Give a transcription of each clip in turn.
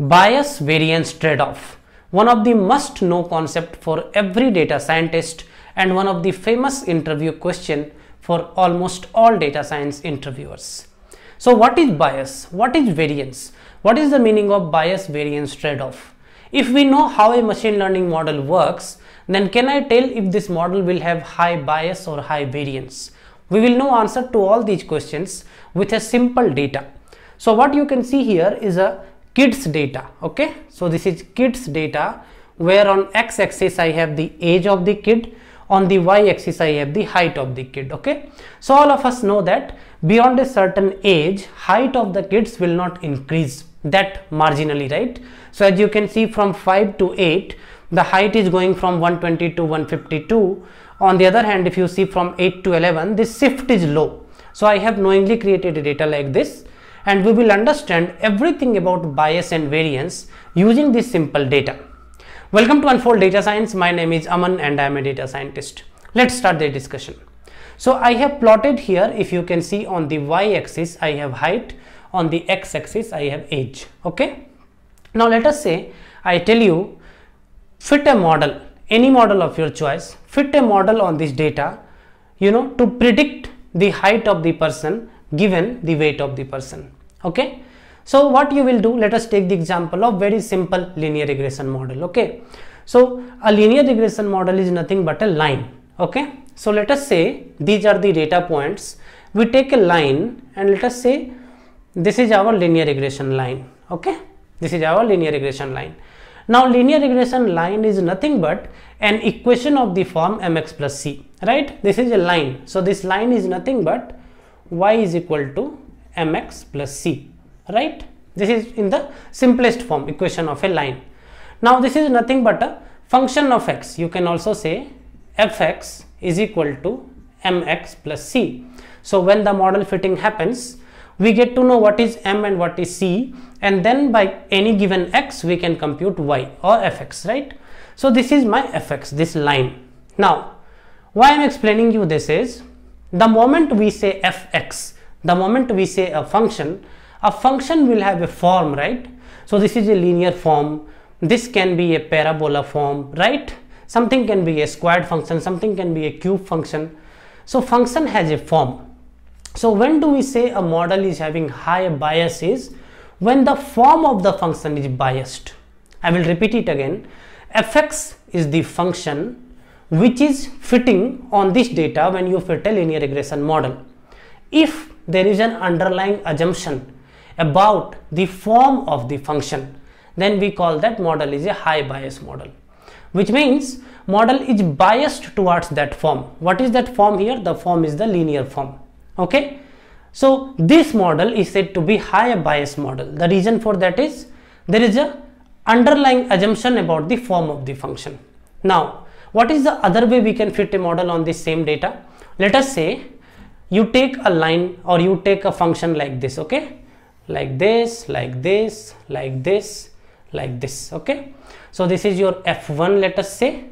bias variance trade-off. One of the must know concept for every data scientist and one of the famous interview question for almost all data science interviewers. So what is bias? What is variance? What is the meaning of bias variance trade-off? If we know how a machine learning model works then can i tell if this model will have high bias or high variance? We will know answer to all these questions with a simple data. So what you can see here is a kids data okay? So this is kids data where on x-axis i have the age of the kid on the y-axis i have the height of the kid okay? So all of us know that beyond a certain age height of the kids will not increase that marginally right? So as you can see from 5 to 8 the height is going from 120 to 152 on the other hand if you see from 8 to 11 this shift is low. So i have knowingly created a data like this and we will understand everything about bias and variance using this simple data. Welcome to Unfold Data Science. My name is Aman and I am a data scientist. Let's start the discussion. So I have plotted here if you can see on the y-axis I have height on the x-axis I have age okay. Now let us say I tell you fit a model any model of your choice fit a model on this data you know to predict the height of the person given the weight of the person. Okay? So what you will do let us take the example of very simple linear regression model. Okay? So a linear regression model is nothing but a line. Okay? So let us say these are the data points. We take a line and let us say this is our linear regression line. Okay? This is our linear regression line. Now linear regression line is nothing but an equation of the form mx plus c right? This is a line. So this line is nothing but y is equal to mx plus c right? This is in the simplest form equation of a line. Now this is nothing but a function of x. You can also say fx is equal to mx plus c. So when the model fitting happens we get to know what is m and what is c and then by any given x we can compute y or fx right? So this is my fx this line. Now why i'm explaining you this is the moment we say fx the moment we say a function a function will have a form right? So this is a linear form. This can be a parabola form right? Something can be a squared function something can be a cube function. So function has a form. So when do we say a model is having high bias is when the form of the function is biased. I will repeat it again. fx is the function which is fitting on this data when you fit a linear regression model. If there is an underlying assumption about the form of the function, then we call that model is a high bias model, which means model is biased towards that form. What is that form here? The form is the linear form. Okay. So this model is said to be high bias model. The reason for that is there is a underlying assumption about the form of the function. Now, what is the other way we can fit a model on this same data? Let us say you take a line or you take a function like this, okay? Like this, like this, like this, like this, okay? So this is your f1, let us say,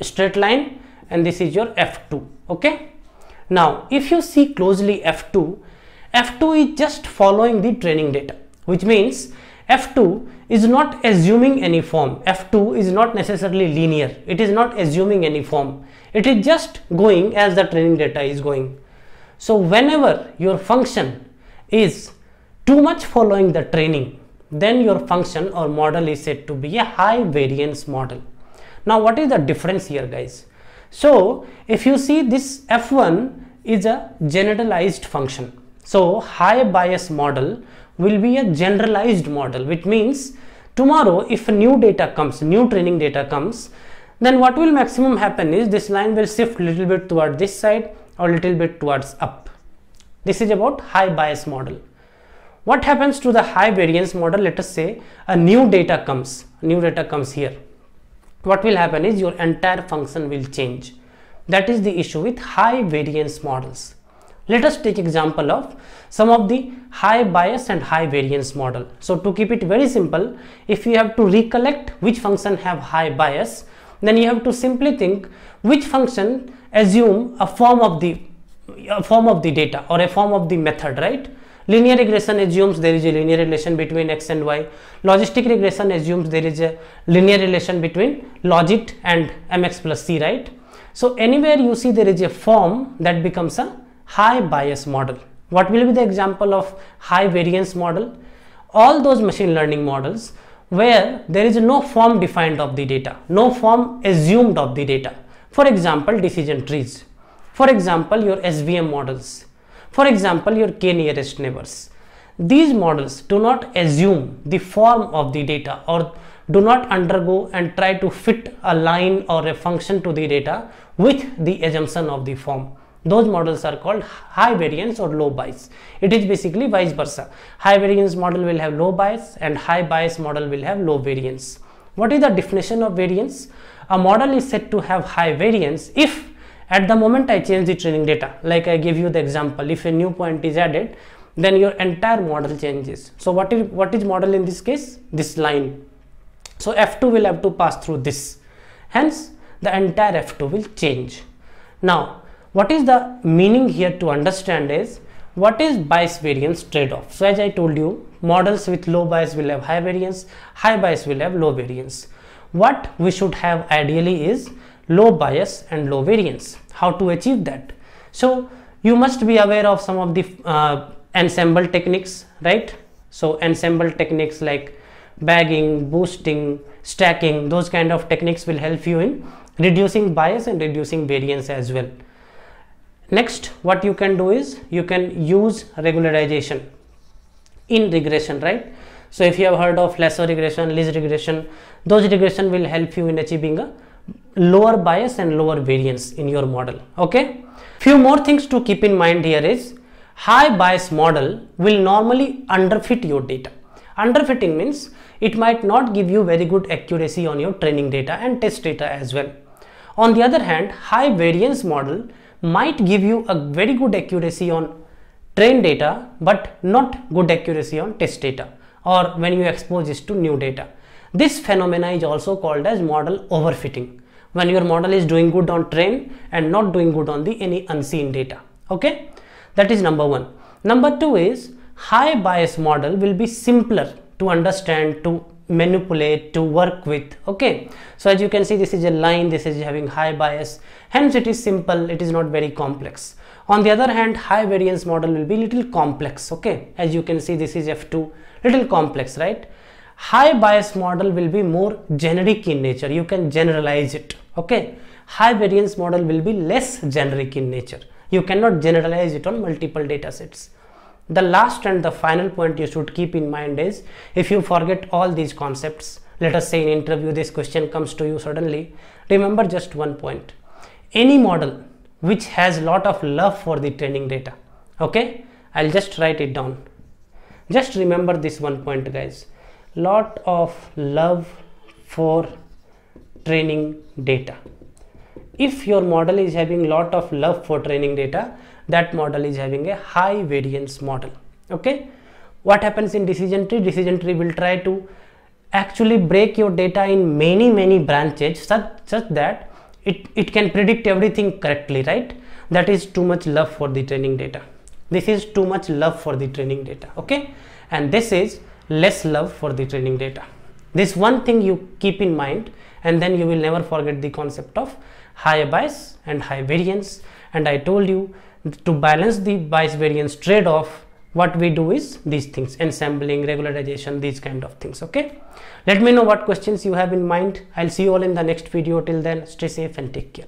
straight line and this is your f2, okay? Now, if you see closely f2, f2 is just following the training data, which means f2 is not assuming any form. F2 is not necessarily linear. It is not assuming any form. It is just going as the training data is going. So whenever your function is too much following the training then your function or model is said to be a high variance model. Now what is the difference here guys? So if you see this f1 is a generalized function. So high bias model will be a generalized model which means tomorrow if new data comes new training data comes then what will maximum happen is this line will shift little bit toward this side or little bit towards up. This is about high bias model. What happens to the high variance model? Let us say a new data comes new data comes here. What will happen is your entire function will change. That is the issue with high variance models let us take example of some of the high bias and high variance model. So to keep it very simple, if you have to recollect which function have high bias, then you have to simply think which function assume a form of the a form of the data or a form of the method, right? Linear regression assumes there is a linear relation between x and y. Logistic regression assumes there is a linear relation between logit and mx plus c, right? So anywhere you see there is a form that becomes a high bias model. What will be the example of high variance model? All those machine learning models where there is no form defined of the data, no form assumed of the data. For example, decision trees. For example, your SVM models for example, your k nearest neighbors. These models do not assume the form of the data or do not undergo and try to fit a line or a function to the data with the assumption of the form. Those models are called high variance or low bias. It is basically vice versa. High variance model will have low bias and high bias model will have low variance. What is the definition of variance? A model is said to have high variance if at the moment I change the training data like I give you the example if a new point is added then your entire model changes so what is what is model in this case this line so f2 will have to pass through this hence the entire f2 will change now what is the meaning here to understand is what is bias variance trade-off so as i told you models with low bias will have high variance high bias will have low variance what we should have ideally is low bias and low variance. How to achieve that? So you must be aware of some of the uh, ensemble techniques, right? So ensemble techniques like bagging, boosting, stacking, those kind of techniques will help you in reducing bias and reducing variance as well. Next, what you can do is you can use regularization in regression, right? So if you have heard of lasso regression, Liss regression, those regression will help you in achieving a lower bias and lower variance in your model okay? Few more things to keep in mind here is high bias model will normally underfit your data. Underfitting means it might not give you very good accuracy on your training data and test data as well. On the other hand high variance model might give you a very good accuracy on train data but not good accuracy on test data or when you expose this to new data this phenomena is also called as model overfitting when your model is doing good on train and not doing good on the any unseen data. Okay, that is number one. Number two is high bias model will be simpler to understand, to manipulate, to work with. Okay, so as you can see, this is a line, this is having high bias, hence it is simple, it is not very complex. On the other hand, high variance model will be little complex. Okay, as you can see, this is F2, little complex, right? high bias model will be more generic in nature you can generalize it okay high variance model will be less generic in nature you cannot generalize it on multiple data sets the last and the final point you should keep in mind is if you forget all these concepts let us say in interview this question comes to you suddenly remember just one point. Any model which has lot of love for the training data okay? I'll just write it down. Just remember this one point guys. Lot of love for training data. If your model is having lot of love for training data that model is having a high variance model okay? What happens in decision tree? Decision tree will try to actually break your data in many many branches such, such that it, it can predict everything correctly right? That is too much love for the training data. This is too much love for the training data okay? And this is less love for the training data. This one thing you keep in mind and then you will never forget the concept of high bias and high variance. And i told you to balance the bias variance trade-off what we do is these things ensembling regularization these kind of things okay? Let me know what questions you have in mind. I'll see you all in the next video. Till then stay safe and take care